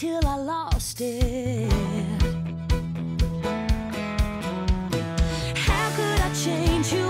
till I lost it. How could I change you?